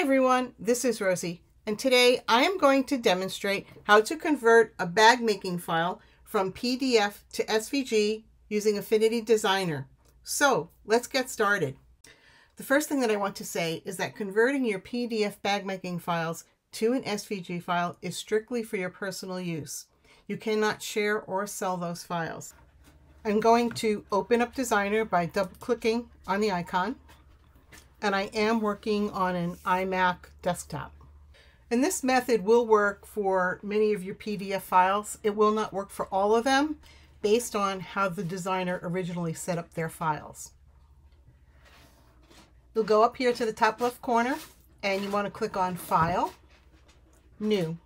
Hi everyone, this is Rosie, and today I am going to demonstrate how to convert a bag making file from PDF to SVG using Affinity Designer. So let's get started. The first thing that I want to say is that converting your PDF bag making files to an SVG file is strictly for your personal use. You cannot share or sell those files. I'm going to open up Designer by double clicking on the icon and I am working on an iMac desktop. And this method will work for many of your PDF files. It will not work for all of them based on how the designer originally set up their files. You'll go up here to the top left corner and you want to click on File, New.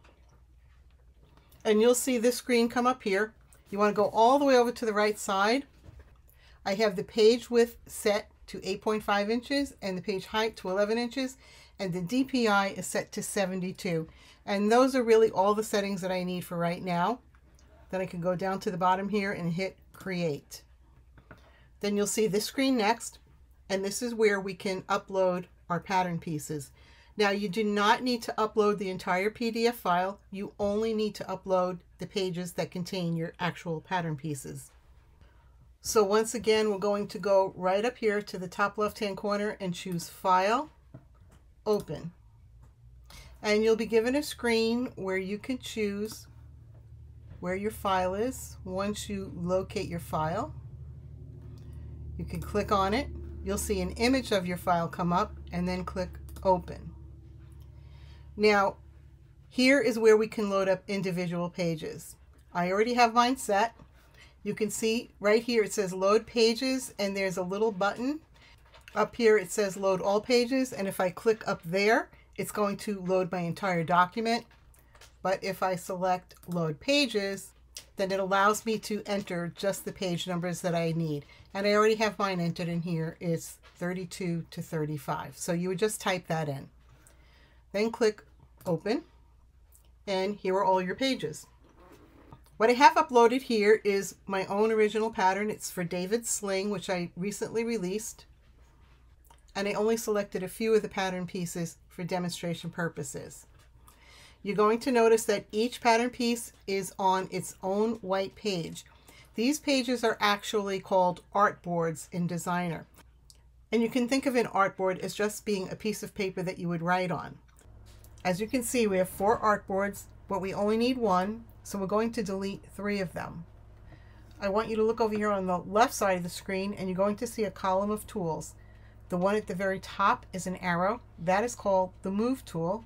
And you'll see this screen come up here. You want to go all the way over to the right side. I have the page width set to 8.5 inches and the page height to 11 inches and the DPI is set to 72 and those are really all the settings that I need for right now. Then I can go down to the bottom here and hit create. Then you'll see this screen next and this is where we can upload our pattern pieces. Now you do not need to upload the entire PDF file. You only need to upload the pages that contain your actual pattern pieces so once again, we're going to go right up here to the top left-hand corner and choose File, Open. And you'll be given a screen where you can choose where your file is. Once you locate your file, you can click on it. You'll see an image of your file come up and then click Open. Now, here is where we can load up individual pages. I already have mine set. You can see right here it says load pages and there's a little button. Up here it says load all pages and if I click up there it's going to load my entire document. But if I select load pages then it allows me to enter just the page numbers that I need. And I already have mine entered in here. It's 32 to 35. So you would just type that in. Then click open and here are all your pages. What I have uploaded here is my own original pattern. It's for David Sling, which I recently released. And I only selected a few of the pattern pieces for demonstration purposes. You're going to notice that each pattern piece is on its own white page. These pages are actually called artboards in Designer. And you can think of an artboard as just being a piece of paper that you would write on. As you can see, we have four artboards, but we only need one. So we're going to delete three of them. I want you to look over here on the left side of the screen and you're going to see a column of tools. The one at the very top is an arrow. That is called the Move tool.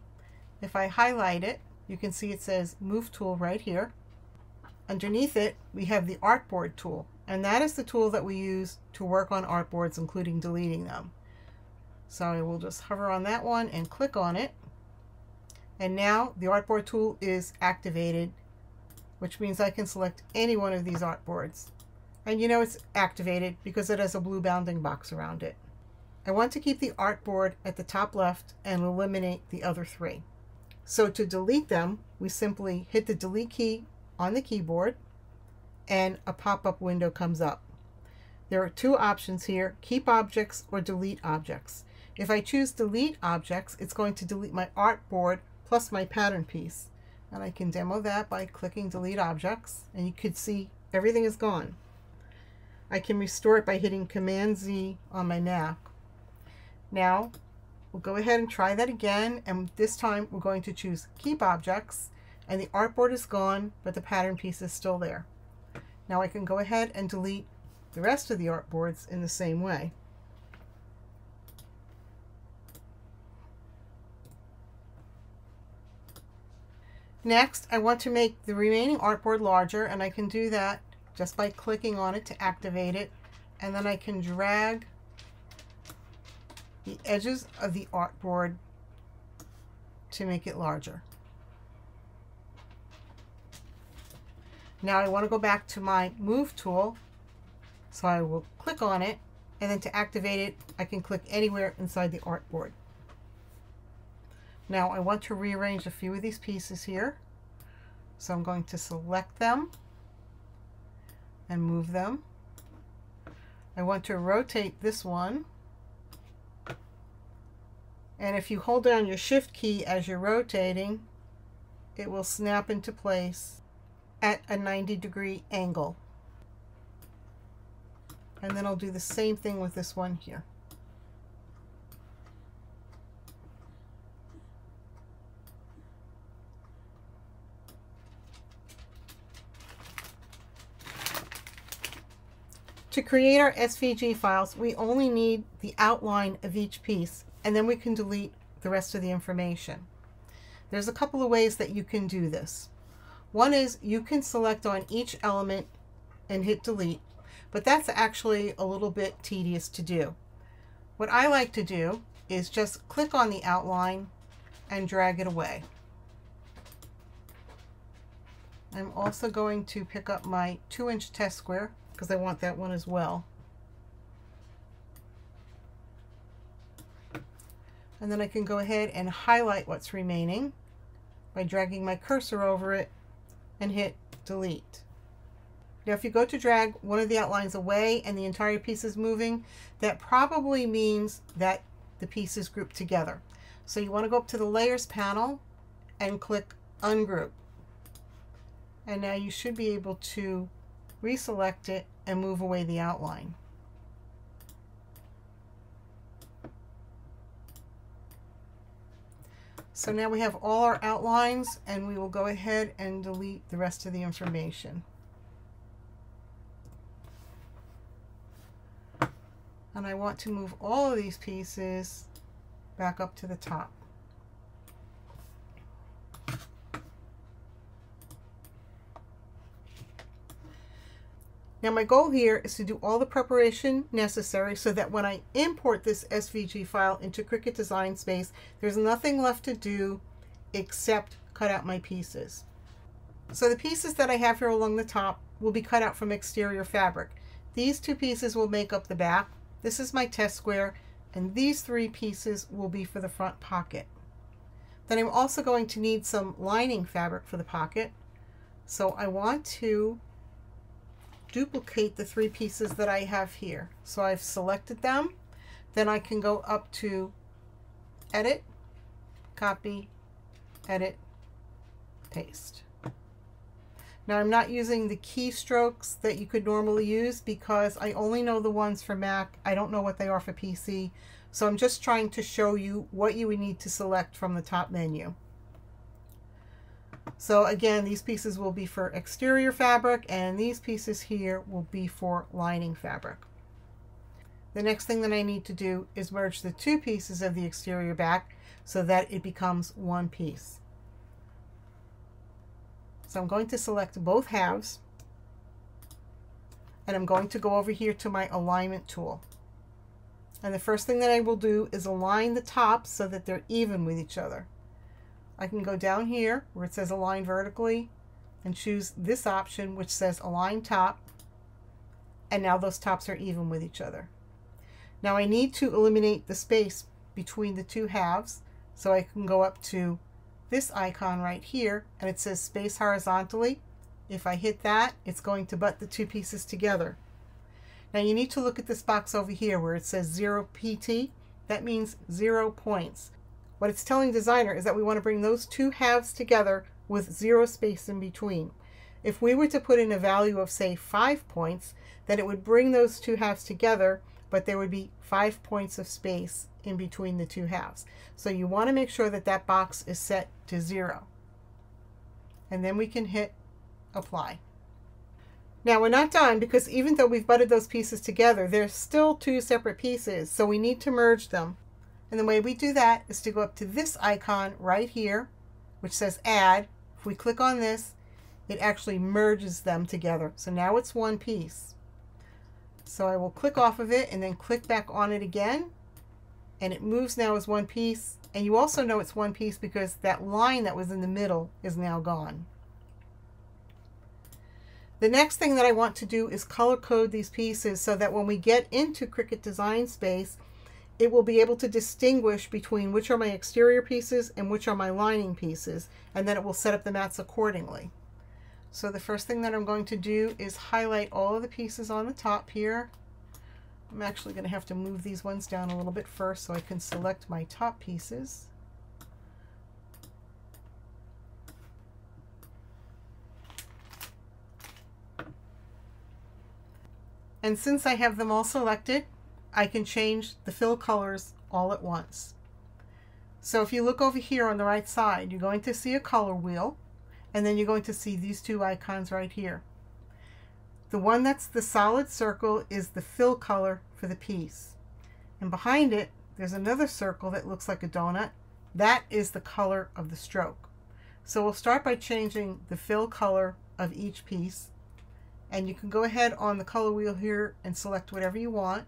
If I highlight it, you can see it says Move tool right here. Underneath it, we have the Artboard tool, and that is the tool that we use to work on artboards, including deleting them. So I will just hover on that one and click on it. And now the Artboard tool is activated which means I can select any one of these artboards. And you know it's activated because it has a blue bounding box around it. I want to keep the artboard at the top left and eliminate the other three. So to delete them, we simply hit the delete key on the keyboard and a pop-up window comes up. There are two options here, keep objects or delete objects. If I choose delete objects, it's going to delete my artboard plus my pattern piece. And I can demo that by clicking delete objects and you could see everything is gone. I can restore it by hitting Command Z on my Mac. Now we'll go ahead and try that again and this time we're going to choose keep objects and the artboard is gone but the pattern piece is still there. Now I can go ahead and delete the rest of the artboards in the same way. Next, I want to make the remaining artboard larger, and I can do that just by clicking on it to activate it. And then I can drag the edges of the artboard to make it larger. Now I want to go back to my Move tool, so I will click on it, and then to activate it, I can click anywhere inside the artboard. Now I want to rearrange a few of these pieces here. So I'm going to select them and move them. I want to rotate this one And if you hold down your shift key as you're rotating, it will snap into place at a 90 degree angle. And then I'll do the same thing with this one here. To create our SVG files, we only need the outline of each piece, and then we can delete the rest of the information. There's a couple of ways that you can do this. One is you can select on each element and hit delete, but that's actually a little bit tedious to do. What I like to do is just click on the outline and drag it away. I'm also going to pick up my 2 inch test square because I want that one as well. And then I can go ahead and highlight what's remaining by dragging my cursor over it and hit delete. Now if you go to drag one of the outlines away and the entire piece is moving, that probably means that the piece is grouped together. So you want to go up to the layers panel and click ungroup. And now you should be able to reselect it and move away the outline. So now we have all our outlines and we will go ahead and delete the rest of the information. And I want to move all of these pieces back up to the top. Now my goal here is to do all the preparation necessary so that when I import this SVG file into Cricut Design Space, there's nothing left to do except cut out my pieces. So the pieces that I have here along the top will be cut out from exterior fabric. These two pieces will make up the back. This is my test square, and these three pieces will be for the front pocket. Then I'm also going to need some lining fabric for the pocket. So I want to duplicate the three pieces that I have here. So I've selected them. Then I can go up to Edit, Copy, Edit, Paste. Now I'm not using the keystrokes that you could normally use because I only know the ones for Mac. I don't know what they are for PC. So I'm just trying to show you what you would need to select from the top menu. So again, these pieces will be for exterior fabric and these pieces here will be for lining fabric. The next thing that I need to do is merge the two pieces of the exterior back so that it becomes one piece. So I'm going to select both halves and I'm going to go over here to my alignment tool. And the first thing that I will do is align the tops so that they're even with each other. I can go down here where it says align vertically and choose this option which says align top and now those tops are even with each other. Now I need to eliminate the space between the two halves so I can go up to this icon right here and it says space horizontally. If I hit that it's going to butt the two pieces together. Now you need to look at this box over here where it says 0 PT. That means zero points. What it's telling designer is that we want to bring those two halves together with zero space in between. If we were to put in a value of say five points, then it would bring those two halves together, but there would be five points of space in between the two halves. So you want to make sure that that box is set to zero. And then we can hit apply. Now we're not done because even though we've butted those pieces together, they're still two separate pieces. So we need to merge them. And the way we do that is to go up to this icon right here, which says add. If we click on this, it actually merges them together. So now it's one piece. So I will click off of it and then click back on it again. And it moves now as one piece. And you also know it's one piece because that line that was in the middle is now gone. The next thing that I want to do is color code these pieces so that when we get into Cricut Design Space, it will be able to distinguish between which are my exterior pieces and which are my lining pieces, and then it will set up the mats accordingly. So the first thing that I'm going to do is highlight all of the pieces on the top here. I'm actually going to have to move these ones down a little bit first so I can select my top pieces. And since I have them all selected, I can change the fill colors all at once. So if you look over here on the right side, you're going to see a color wheel, and then you're going to see these two icons right here. The one that's the solid circle is the fill color for the piece. And behind it, there's another circle that looks like a donut. That is the color of the stroke. So we'll start by changing the fill color of each piece. And you can go ahead on the color wheel here and select whatever you want.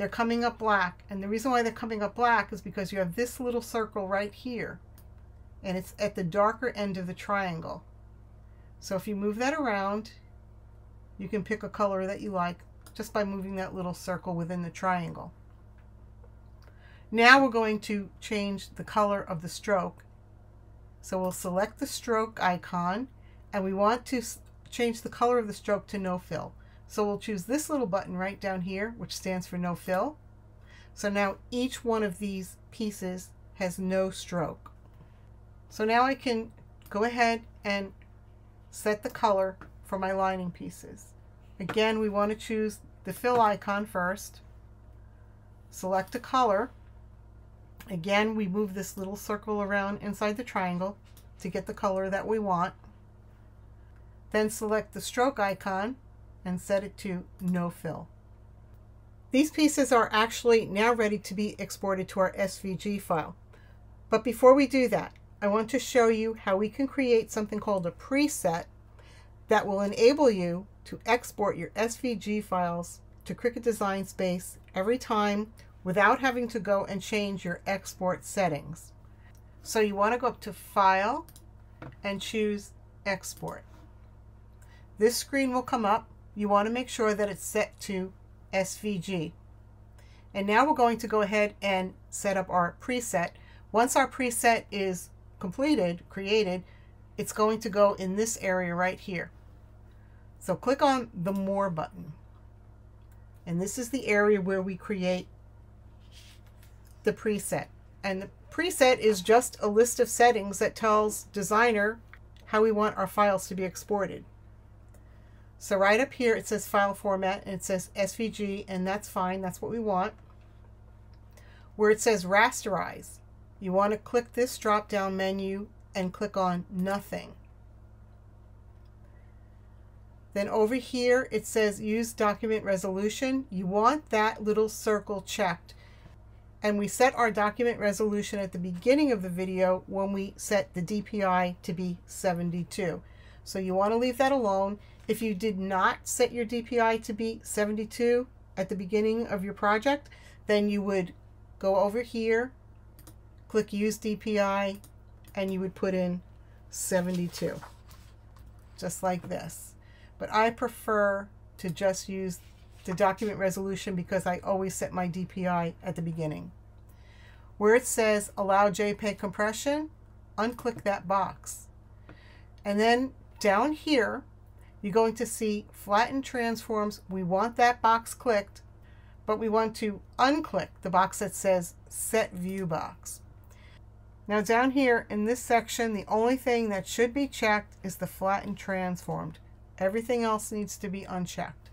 They're coming up black. And the reason why they're coming up black is because you have this little circle right here. And it's at the darker end of the triangle. So if you move that around, you can pick a color that you like just by moving that little circle within the triangle. Now we're going to change the color of the stroke. So we'll select the stroke icon and we want to change the color of the stroke to no fill. So we'll choose this little button right down here, which stands for no fill. So now each one of these pieces has no stroke. So now I can go ahead and set the color for my lining pieces. Again, we want to choose the fill icon first. Select a color. Again, we move this little circle around inside the triangle to get the color that we want. Then select the stroke icon and set it to no fill. These pieces are actually now ready to be exported to our SVG file. But before we do that, I want to show you how we can create something called a preset that will enable you to export your SVG files to Cricut Design Space every time without having to go and change your export settings. So you want to go up to File and choose Export. This screen will come up. You want to make sure that it's set to SVG. And now we're going to go ahead and set up our preset. Once our preset is completed, created, it's going to go in this area right here. So click on the More button. And this is the area where we create the preset. And the preset is just a list of settings that tells Designer how we want our files to be exported. So right up here it says file format and it says SVG and that's fine, that's what we want. Where it says rasterize, you want to click this drop down menu and click on nothing. Then over here, it says use document resolution. You want that little circle checked. And we set our document resolution at the beginning of the video when we set the DPI to be 72. So you want to leave that alone. If you did not set your DPI to be 72 at the beginning of your project, then you would go over here, click use DPI, and you would put in 72, just like this but I prefer to just use the document resolution because I always set my DPI at the beginning. Where it says allow JPEG compression, unclick that box. And then down here, you're going to see flatten transforms. We want that box clicked, but we want to unclick the box that says set view box. Now down here in this section, the only thing that should be checked is the flatten transformed. Everything else needs to be unchecked.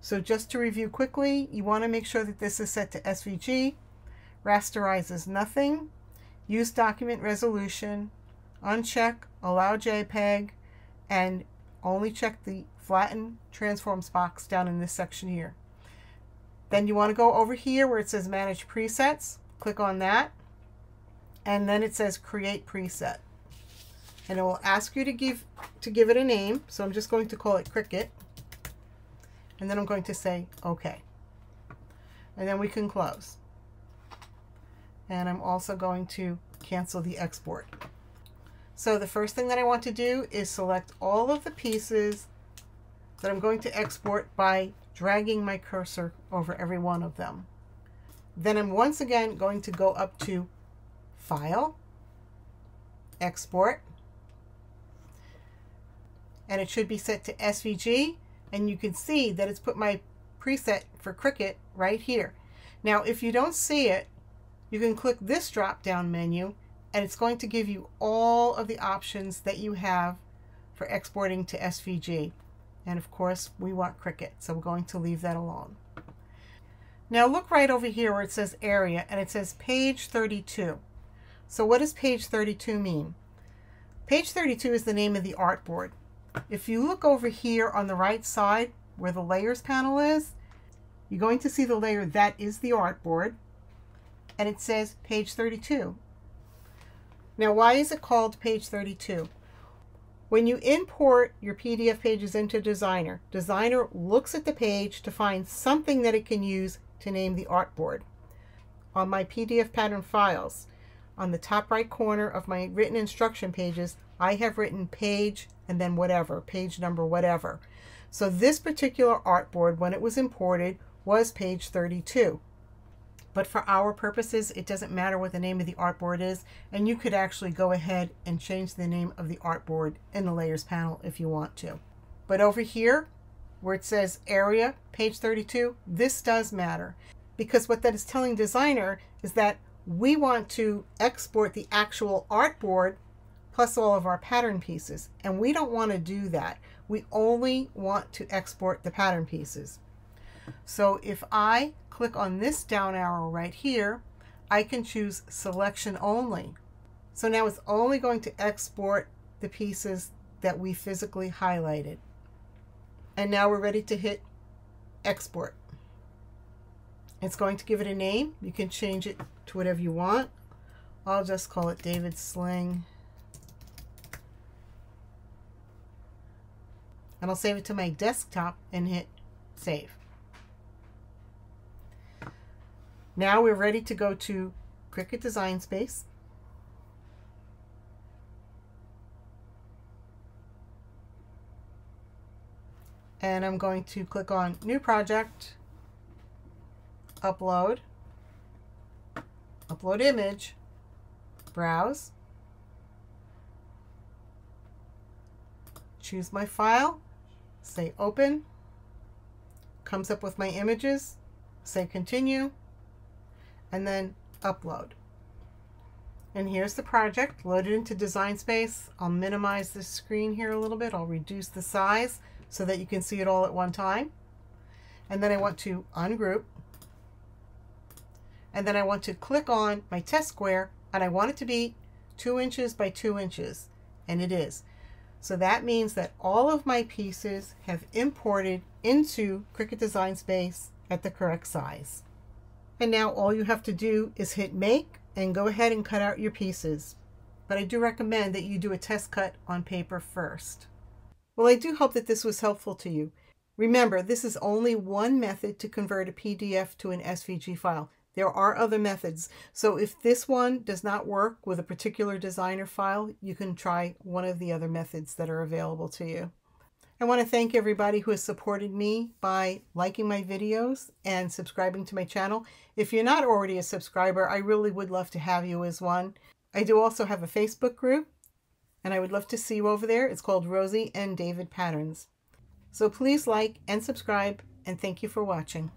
So just to review quickly, you want to make sure that this is set to SVG, rasterizes nothing, use document resolution, uncheck allow JPEG, and only check the flatten transforms box down in this section here. Then you want to go over here where it says manage presets, click on that, and then it says create preset and it will ask you to give to give it a name. So I'm just going to call it Cricut. And then I'm going to say OK. And then we can close. And I'm also going to cancel the export. So the first thing that I want to do is select all of the pieces that I'm going to export by dragging my cursor over every one of them. Then I'm once again going to go up to File, Export, and it should be set to SVG and you can see that it's put my preset for Cricut right here. Now, if you don't see it, you can click this drop down menu and it's going to give you all of the options that you have for exporting to SVG. And of course, we want Cricut, so we're going to leave that alone. Now look right over here where it says area and it says page 32. So what does page 32 mean? Page 32 is the name of the artboard. If you look over here on the right side where the layers panel is, you're going to see the layer that is the artboard and it says page 32. Now why is it called page 32? When you import your PDF pages into Designer, Designer looks at the page to find something that it can use to name the artboard. On my PDF pattern files, on the top right corner of my written instruction pages, I have written page and then whatever, page number, whatever. So this particular artboard, when it was imported, was page 32. But for our purposes, it doesn't matter what the name of the artboard is, and you could actually go ahead and change the name of the artboard in the layers panel if you want to. But over here, where it says area, page 32, this does matter because what that is telling designer is that we want to export the actual artboard plus all of our pattern pieces. And we don't want to do that. We only want to export the pattern pieces. So if I click on this down arrow right here, I can choose selection only. So now it's only going to export the pieces that we physically highlighted. And now we're ready to hit export. It's going to give it a name. You can change it to whatever you want. I'll just call it David Sling. And I'll save it to my desktop and hit save. Now we're ready to go to Cricut Design Space. And I'm going to click on New Project, Upload, Upload Image, Browse, choose my file, say Open, comes up with my images, say Continue, and then upload. And here's the project loaded into Design Space. I'll minimize this screen here a little bit. I'll reduce the size so that you can see it all at one time. And then I want to ungroup. And then I want to click on my test square and I want it to be two inches by two inches. And it is. So that means that all of my pieces have imported into Cricut Design Space at the correct size. And now all you have to do is hit make and go ahead and cut out your pieces. But I do recommend that you do a test cut on paper first. Well, I do hope that this was helpful to you. Remember, this is only one method to convert a PDF to an SVG file. There are other methods. So if this one does not work with a particular designer file, you can try one of the other methods that are available to you. I want to thank everybody who has supported me by liking my videos and subscribing to my channel. If you're not already a subscriber, I really would love to have you as one. I do also have a Facebook group, and I would love to see you over there. It's called Rosie and David Patterns. So please like and subscribe, and thank you for watching.